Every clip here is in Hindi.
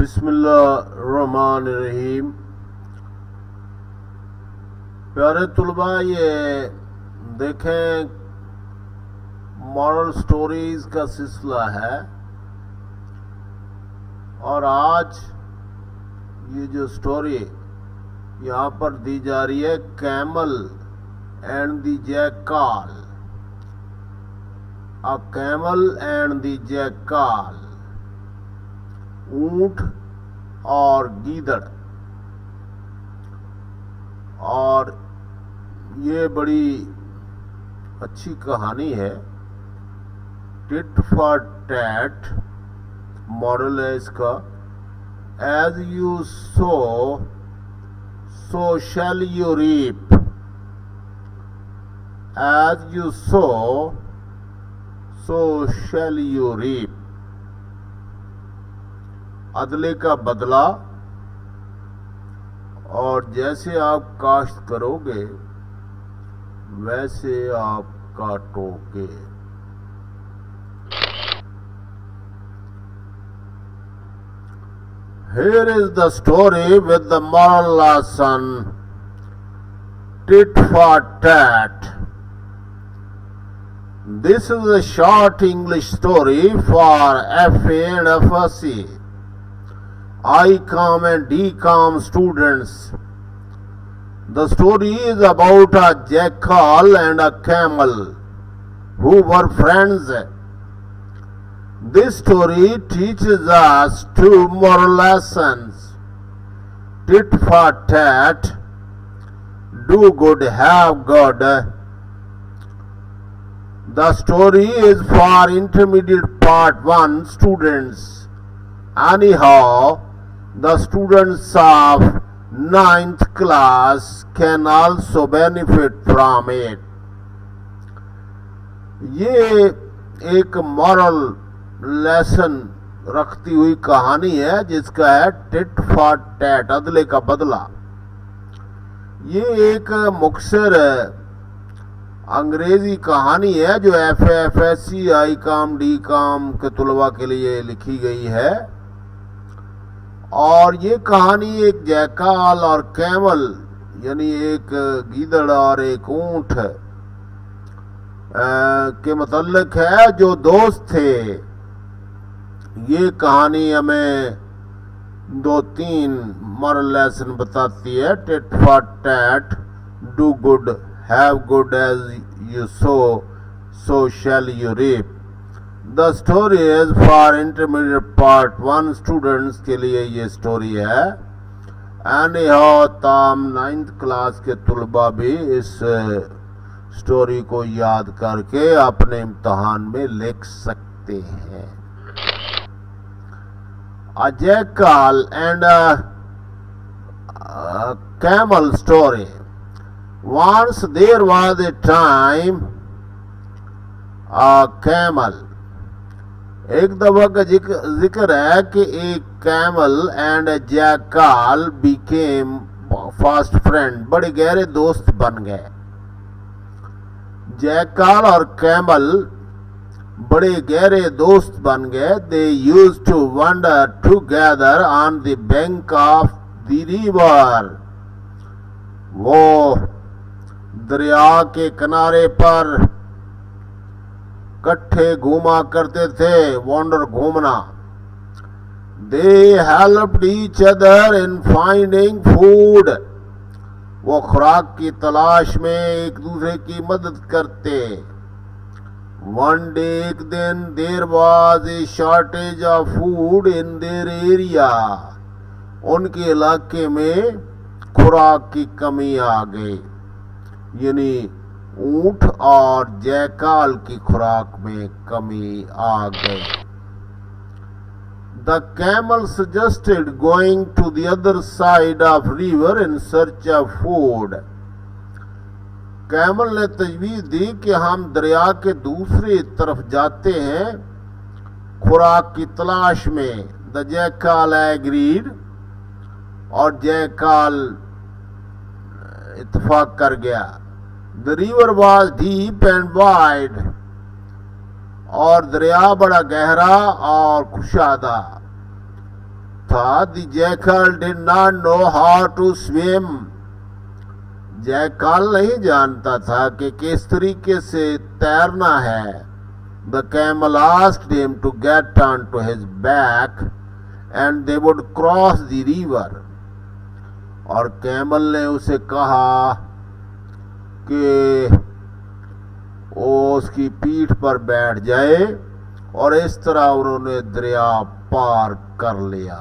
बिस्मिल्लाहिर्रहमानिर्रहीम। प्यारे तलबा, ये देखें मॉरल स्टोरीज का सिलसिला है। और आज ये जो स्टोरी यहाँ पर दी जा रही है camel and the jackal a camel and the jackal ऊँट और गीदड़। और ये बड़ी अच्छी कहानी है। टिट फॉर टैट मॉडल है इसका। As you sow so shall you reap as you sow so shall you reap अदले का बदला और जैसे आप काश्त करोगे, वैसे आप काटोगे। Here is the story with the moral lesson tit for tat this is a short English story for F and F C ICOM and DCOM students. The story is about a jackal and a camel who were friends. This story teaches us two moral lessons. Tit for tat, do good, have good. The story is for intermediate part 1 students. Anyhow, the students of ninth class can also benefit from it. ये एक मॉरल लेसन रखती हुई कहानी है, जिसका है टिट फॉर टैट अदले का बदला ये एक मुखसर अंग्रेज़ी कहानी है, जो F F S C I com D com के तुलवा के लिए लिखी गई है और ये कहानी एक जयकाल और कैमल यानी एक गीदड़ और एक ऊँट के मतलब है, जो दोस्त थे। ये कहानी हमें दो तीन मॉरल लेसन बताती है। Tit for tat do good have good as you sow so shall you reap the story is for intermediate part one students के लिए ये स्टोरी है एंड यहाँ ताम नाइन्थ क्लास के तलबा भी इस स्टोरी को याद करके अपने इम्तहान में लिख सकते हैं अजय jackal and camel story. Once there was a time a camel. एक दफ़ा का ज़िक्र है कि एक camel and jackal became fast friend बड़े गहरे दोस्त बन गए। जैकाल और कैमल बड़े गहरे दोस्त बन गए। They use to wander together on the bank of the river वो दरिया के किनारे पर कट्ठे घूमा करते थे वॉन्डर घूमना। They help each other in finding food वो खुराक की तलाश में एक दूसरे की मदद करते। वन डे एक दिन there was a shortage of food in their area उनके इलाके में खुराक की कमी आ गई। यानी ऊँट और जयकाल की खुराक में कमी आ गई। The camel suggested going to the other side of river in search of food camel ने तजवीज दी कि हम दरिया के दूसरी तरफ़ जाते हैं, खुराक की तलाश में। द जयकाल एग्रीड और जयकाल इतफाक कर गया। The river was deep and wide और दरिया बड़ा गहरा और खुशादा था। The jackal did not know how to swim jackal नहीं जानता था कि किस तरीके से तैरना है। The camel asked him to get on to his back and they would cross the river और कैमल ने उसे कहा कि वो उसकी पीठ पर बैठ जाए और इस तरह उन्होंने दरिया पार कर लिया।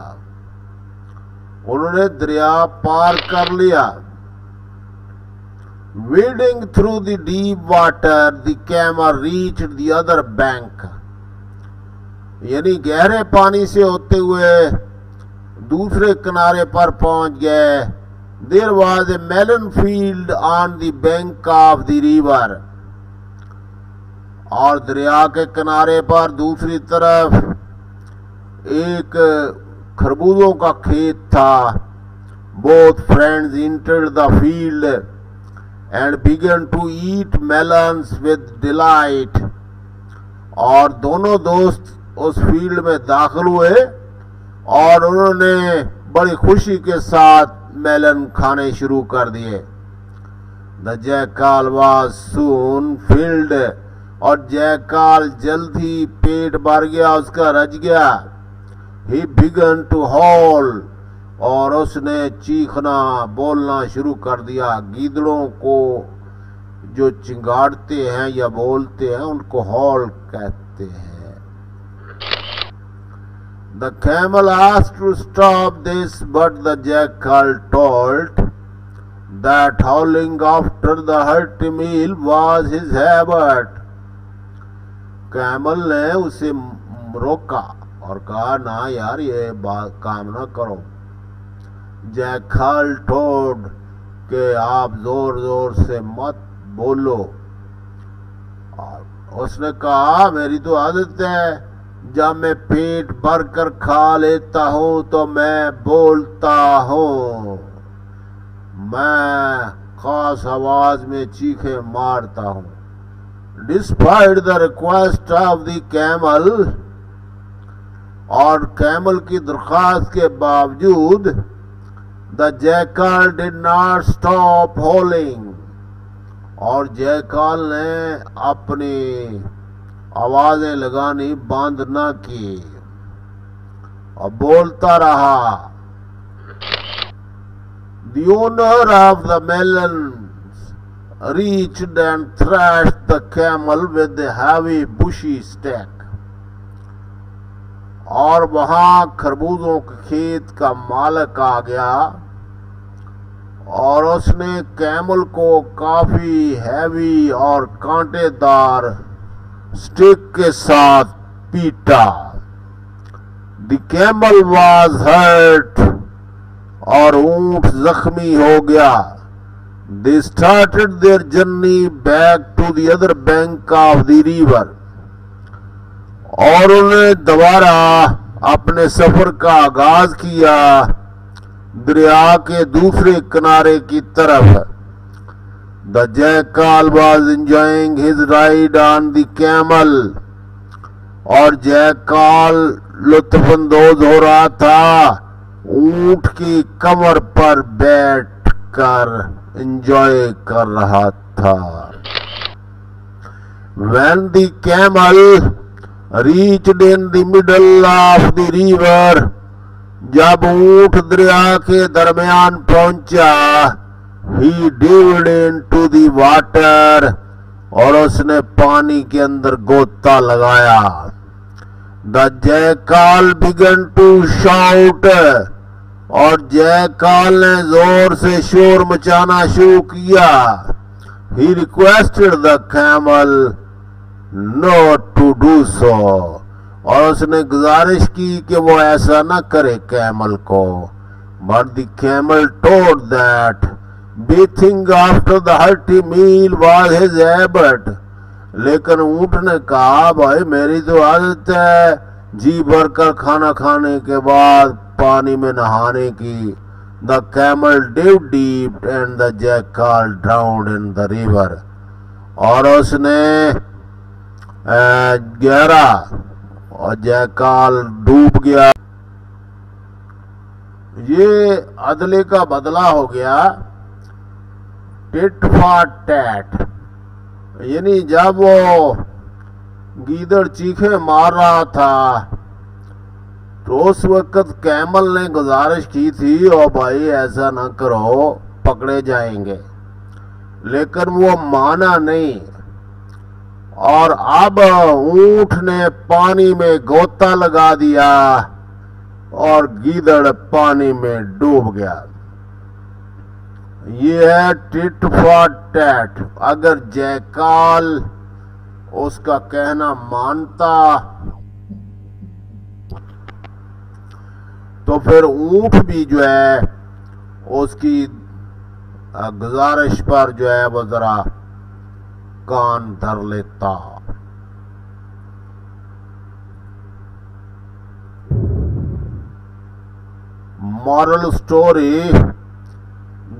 उन्होंने दरिया पार कर लिया। Wading through the deep water the camel reach other bank यानी गहरे पानी से होते हुए दूसरे किनारे पर पहुँच गए। There was a melon field on the bank of the river और दरिया के किनारे पर दूसरी तरफ़ एक खरबूजों का खेत था। Both friends entered the field and began to eat melons with delight और दोनों दोस्त उस फ़ील्ड में दाखिल हुए और उन्होंने बड़ी खुशी के साथ मेलन खाने शुरू कर दिए। The jackal was soon filled और जयकाल जल्द ही पेट भर गया, उसका रज गया। ही बिगन टू हॉल और उसने चीखना बोलना शुरू कर दिया। गीदड़ों को जो चिंगाड़ते हैं या बोलते हैं, उनको हॉल कहते हैं। The camel asked to stop this but the jackal told that howling after the hearty meal was his habit. Camel ने उसे रोका और कहा ना यार ये बात काम ना करो जैखल टोड के आप ज़ोर ज़ोर से मत बोलो और उसने कहा मेरी तो आदत है जब मैं पेट भर कर खा लेता हूँ तो मैं बोलता हूँ। मैं खास आवाज़ में चीखे मारता हूँ। Despite the request of the camel और कैमल की दरख्वास्त के बावजूद the jackal did not stop howling और जयकाल ने अपनी आवाज़ें लगानी बंद न की और बोलता रहा The owner of the melons reached and thrashed the camel with a heavy bushy stick. और वहाँ खरबूजों के खेत का मालक आ गया और उसने कैमल को काफ़ी हैवी और कांटेदार स्टिक के साथ पीटा। द कैमल वाज हर्ट और ऊँट जख्मी हो गया। They started their journey back to the other bank of the river और उन्हें दोबारा अपने सफ़र का आगाज़ किया दरिया के दूसरे किनारे की तरफ़। The jackal was enjoying his ride on the camel. और जयकाल लुत्फानंदोज हो रहा था, ऊँट की कमर पर बैठ कर एंजॉय कर रहा था। When the camel reached in the middle of the river, जब ऊँट दरिया के दरमियान पहुँचा ही डिवड इनटू द वाटर और उसने पानी के अंदर गोता लगाया। The jackal began to shout और जयकाल ने ज़ोर से शोर मचाना शुरू किया। He requested the camel not to do so और उसने गुजारिश की कि वो ऐसा ना करे कैमल को। But the camel told that bathing after the hearty meal was his habit लेकिन ऊँट ने कहा, भाई, मेरी तो आदत है जी भरकर खाना खाने के बाद पानी में नहाने की। The camel dive deep and the jackal drowned in the river और उसने गहरा और जयकाल डूब गया। ये अदले का बदला हो गया। टिट फॉर टैट यानी जब वो गीदड़ चीखे मार रहा था तो उस वक्त कैमल ने गुजारिश की थी, ओ भाई, ऐसा ना करो, पकड़े जाएँगे। लेकिन वो माना नहीं। और अब ऊँट ने पानी में गोता लगा दिया और गीदड़ पानी में डूब गया। ये है टिट फॉर टैट। अगर जयकाल उसका कहना मानता तो फिर ऊँट भी जो है, उसकी गुजारिश पर जो है, वो जरा कान धर लेता। Moral story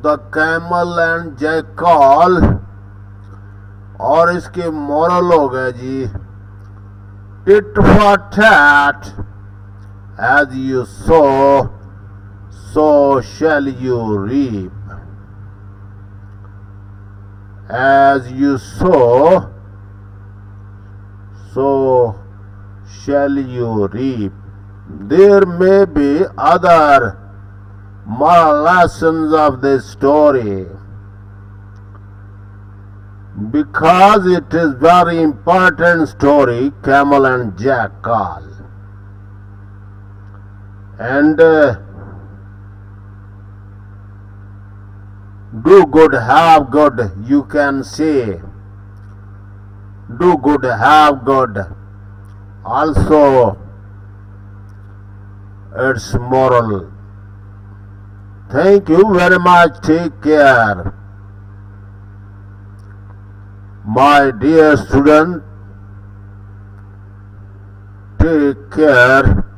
the camel and jackal. और इसके मॉरल हो गए जी। Tit for tat as you sow so shall you reap as you sow so shall you reap there may be other moral lessons of this story. Because it is very important story camel and jackal and uh, do good have good you can say. Do good have good. Also it's moral thank you very much. Take care. My dear student take care